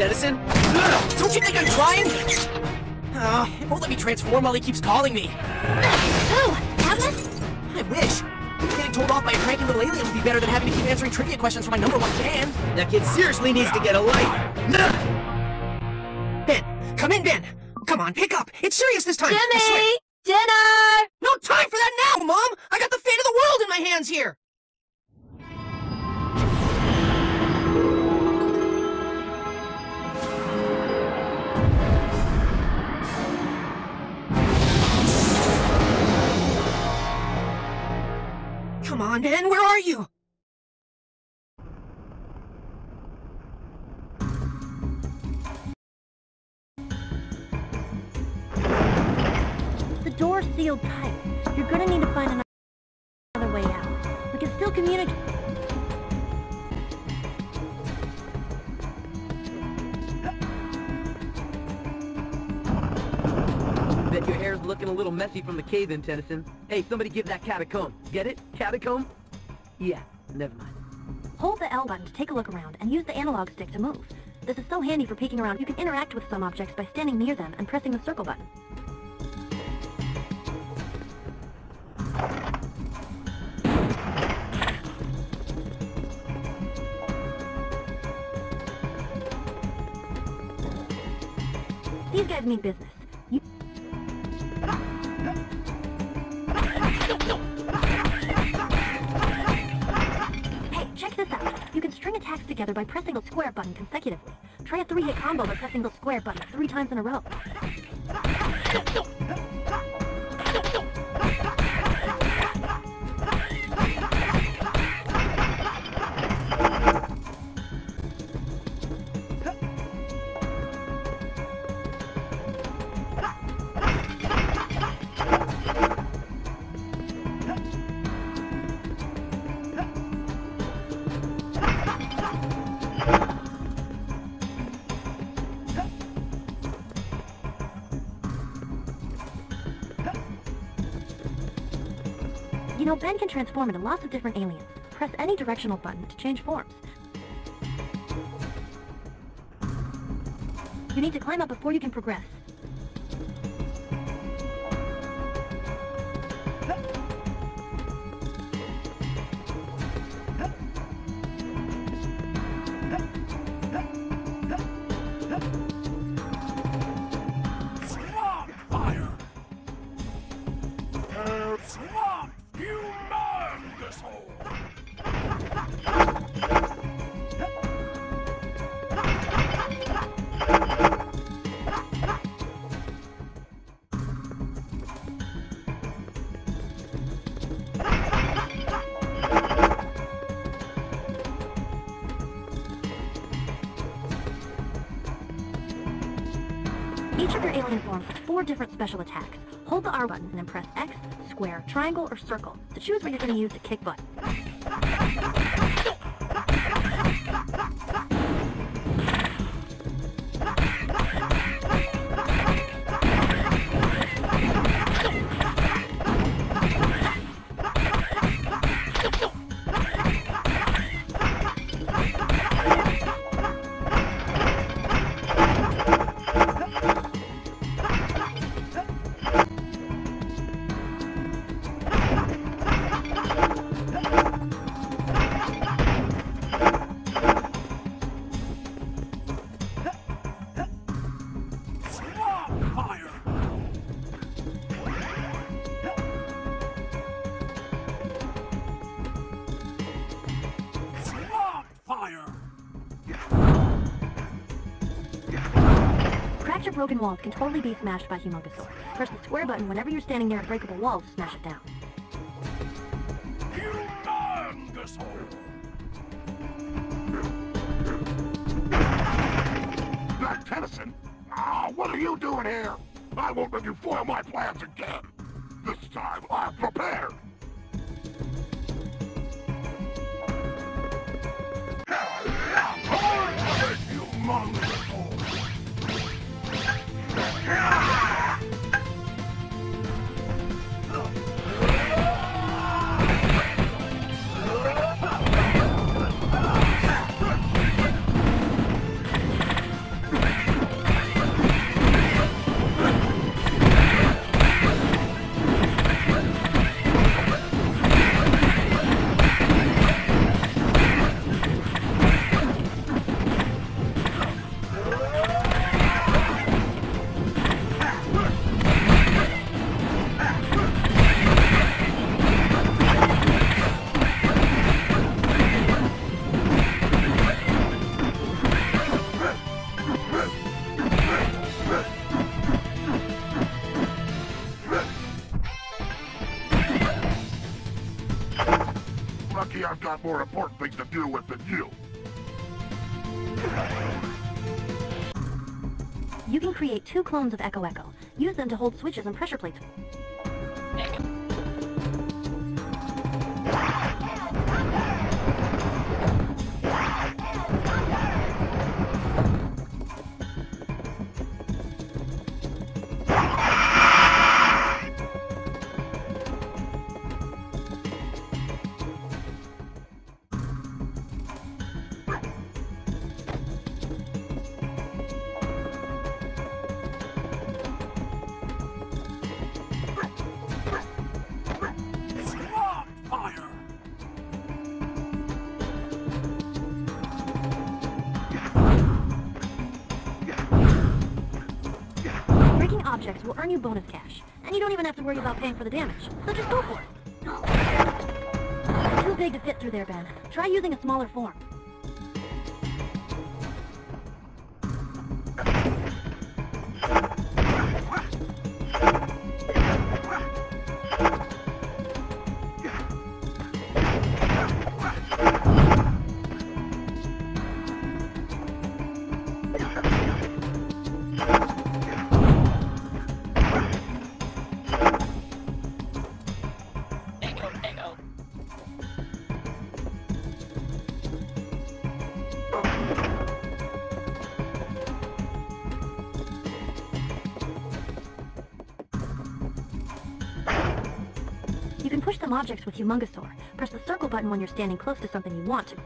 Ugh, don't you think I'm trying? Uh, it won't let me transform while he keeps calling me. Oh, tablet? I wish. Getting told off by a cranky little alien would be better than having to keep answering trivia questions for my number one fan. That kid seriously needs to get a life. Ben, come in, Ben. Come on, pick up. It's serious this time. Jimmy! Dinner! No time for that now, Mom! I got the fate of the world in my hands here! On, Ben, where are you? Messy from the cave-in, Tennyson. Hey, somebody give that cat a comb. Get it? Catacomb? Yeah, never mind. Hold the L button to take a look around and use the analog stick to move. This is so handy for peeking around. You can interact with some objects by standing near them and pressing the circle button. These guys mean business. Together by pressing the square button consecutively. Try a three-hit combo by pressing the square button three times in a row. You know, Ben can transform into lots of different aliens. Press any directional button to change forms. You need to climb up before you can progress. Each of your alien forms has four different special attacks. Hold the R button and then press X, square, triangle, or circle to choose what you're going to use to kick butt. Fracture broken walls can totally be smashed by Humongousaur. Press the square button whenever you're standing near a breakable wall to smash it down. Humongous hole! Black Tennyson? Ah, what are you doing here? I won't let you foil my plans again. This time, I'm prepared. Humongous! I've deal with you. You can create two clones of Echo Echo. Use them to hold switches and pressure plates. Earn you bonus cash, and you don't even have to worry about paying for the damage. So just go for it. Too big to fit through there, Ben. Try using a smaller form. Objects with Humongousaur. Press the circle button when you're standing close to something you want to.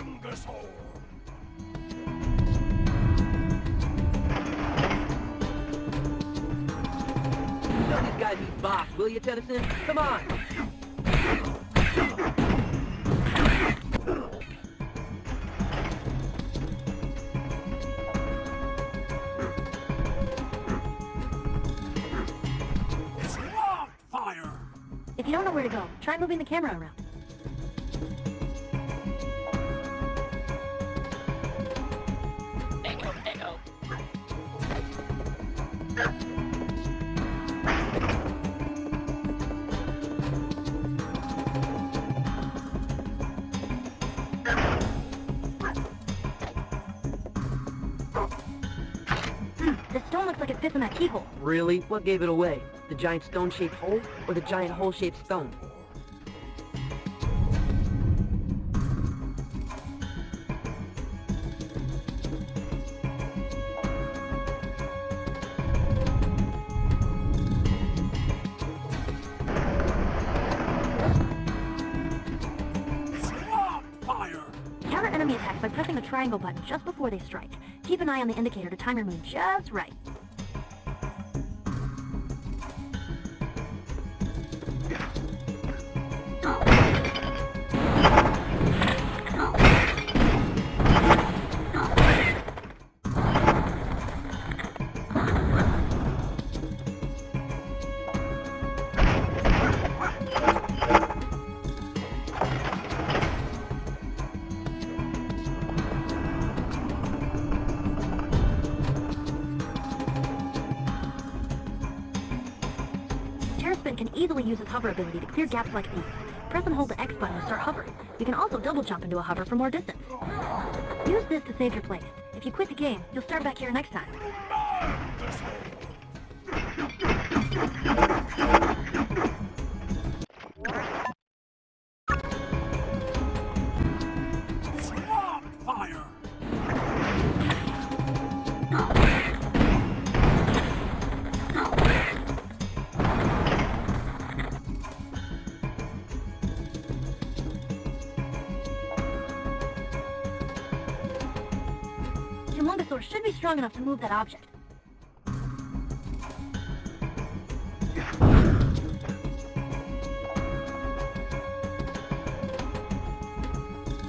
Humongousaur! Show these guys who's boss, will you, Tennyson? Come on! Try moving the camera around. Hmm, this stone looks like it fits in that keyhole. Really? What gave it away? The giant stone-shaped hole, or the giant hole-shaped stone? Before they strike. Keep an eye on the indicator to time your move just right. Can easily use hover ability to clear gaps like these. Press and hold the X button to start hovering. You can also double jump into a hover for more distance. Use this to save your place. If you quit the game, you'll start back here next time. Should be strong enough to move that object.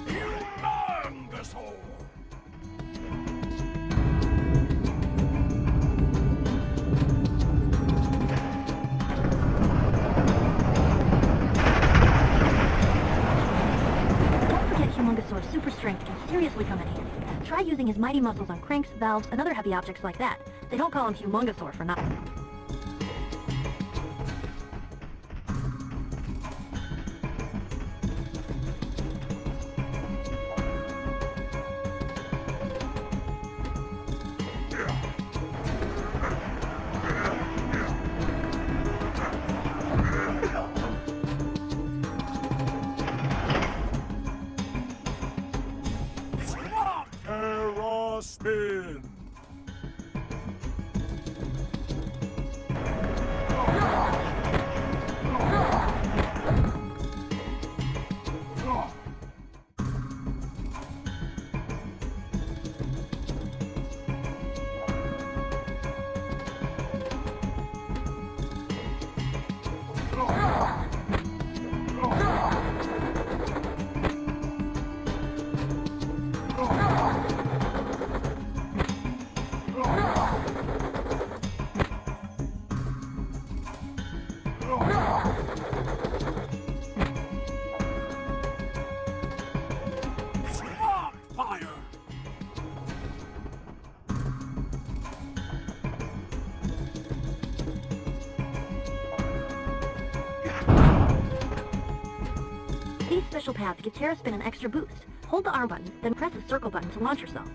Humongousaur! Don't forget Humongousaur's super strength can seriously come in handy. Try using his mighty muscles cranks, valves, and other heavy objects like that. They don't call him humongousaur for nothing. Special to give Terraspin an extra boost. Hold the R button, then press the circle button to launch yourself.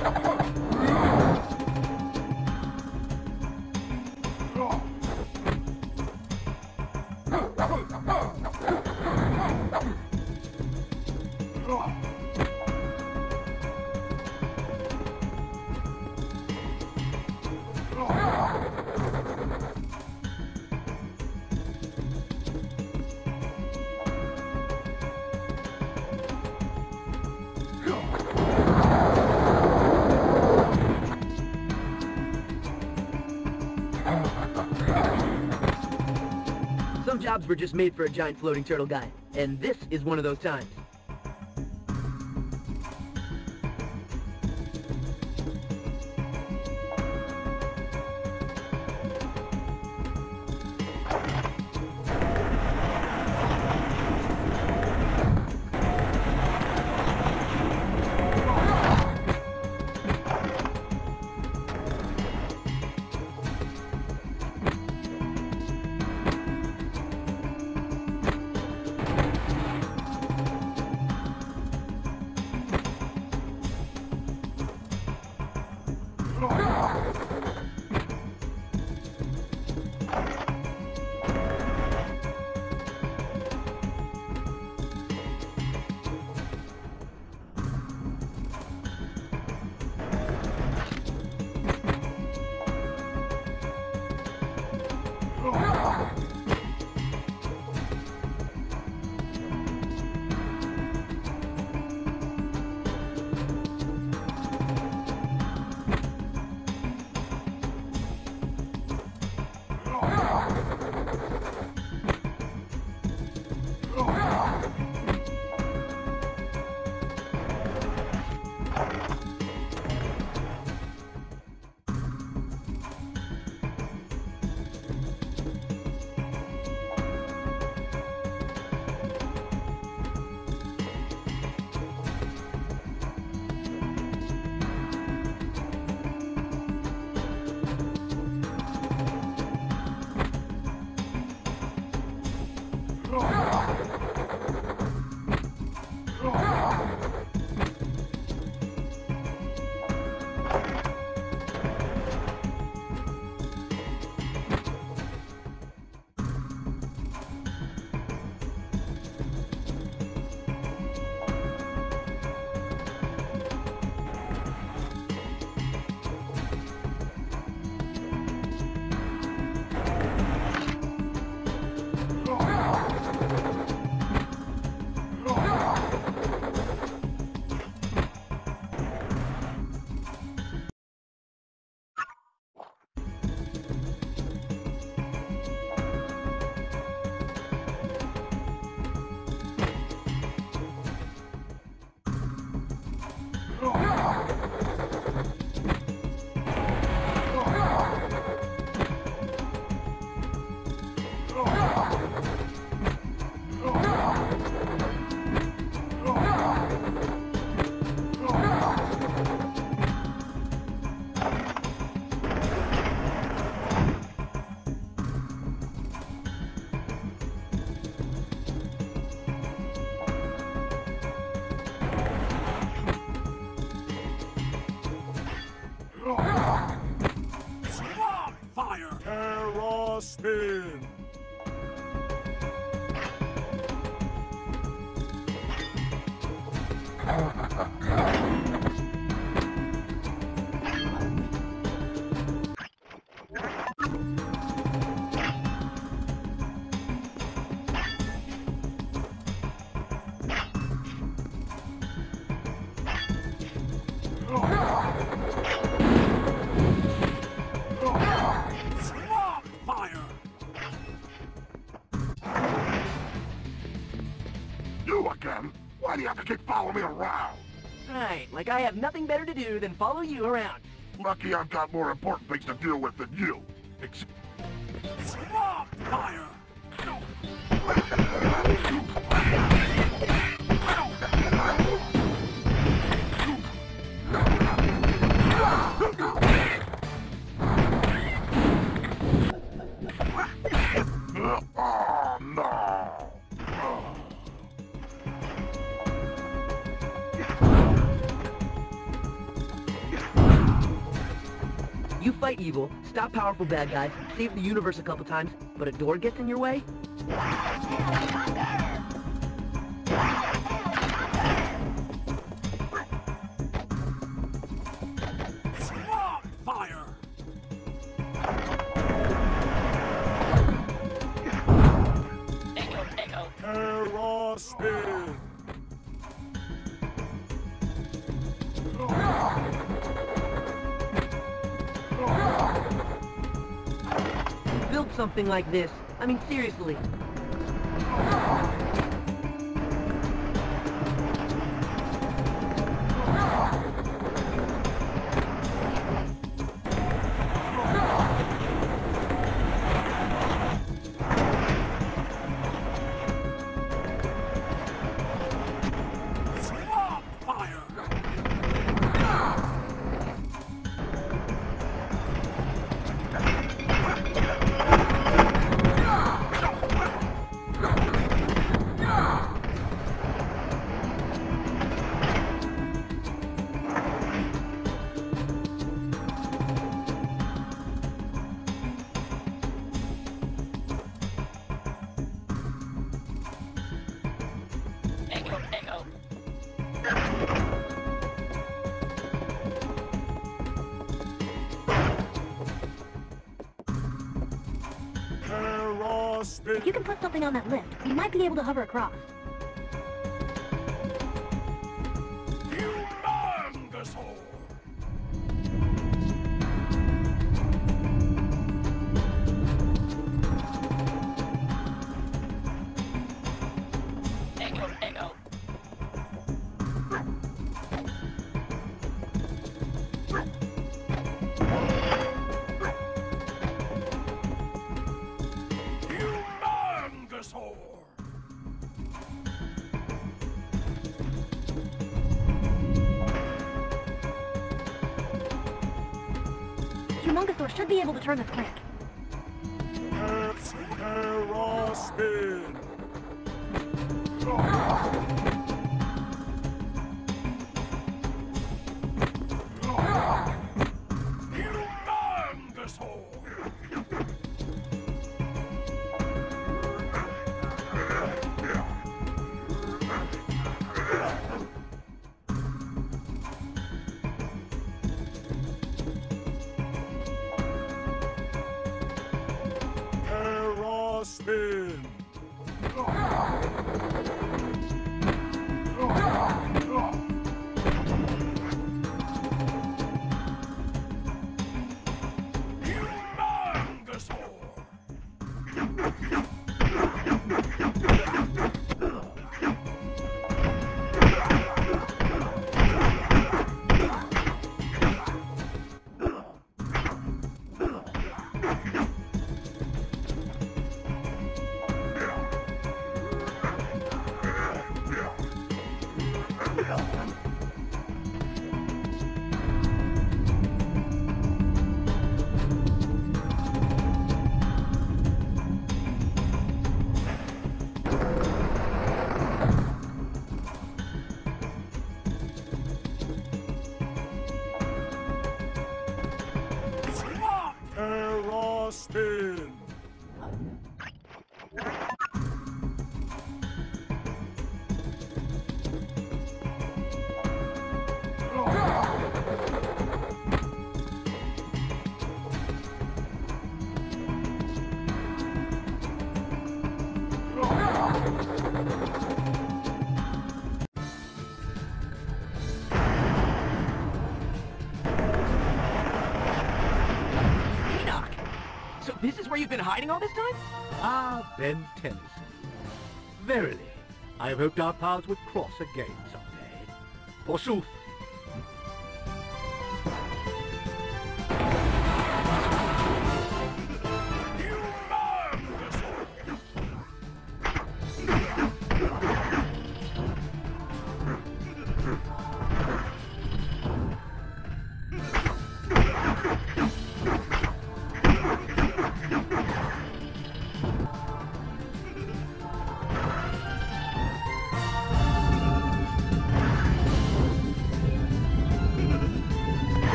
Come on. Jobs were just made for a giant floating turtle guy, and this is one of those times. Than follow you around. Lucky I've got more important things to deal with than you. Stop powerful bad guys, save the universe a couple times, but a door gets in your way? Something like this. I mean, seriously. If you can put something on that lift, we might be able to hover across. You've been hiding all this time? Ah, Ben Tennyson. Verily, I have hoped our paths would cross again someday. Forsooth,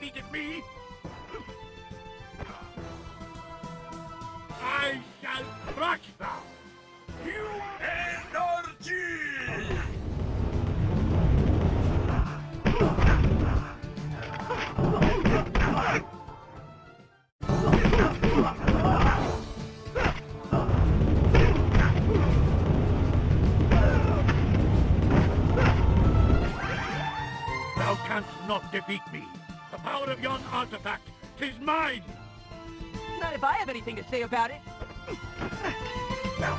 defeated me. I shall crush them. You energy! Thou canst not defeat me. The power of yon artifact, tis mine! Not if I have anything to say about it. No!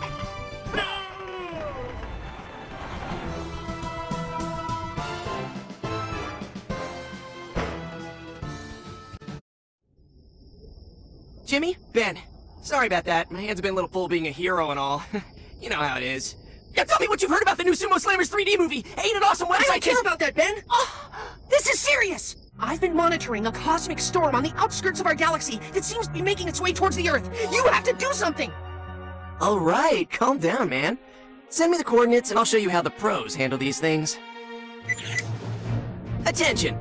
Jimmy? Ben. Sorry about that. My hands have been a little full being a hero and all. you know how it is. Now tell me what you've heard about the new Sumo Slammers 3D movie. Ain't it awesome website? I don't care about that, Ben! Oh, This is serious! I've been monitoring a cosmic storm on the outskirts of our galaxy that seems to be making its way towards the Earth. You have to do something! All right, calm down, man. Send me the coordinates and I'll show you how the pros handle these things. Attention!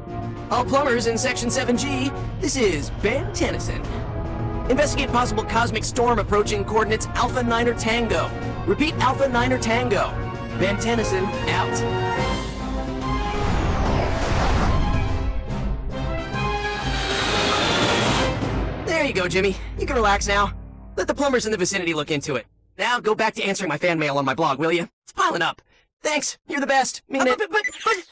All plumbers in Section 7G, this is Ben Tennyson. Investigate possible cosmic storm approaching coordinates Alpha Niner Tango. Repeat Alpha Niner Tango. Ben Tennyson, out. you go, Jimmy. You can relax now. Let the plumbers in the vicinity look into it. Now go back to answering my fan mail on my blog, will you? It's piling up. Thanks. You're the best. Mean uh, it. But, but, but...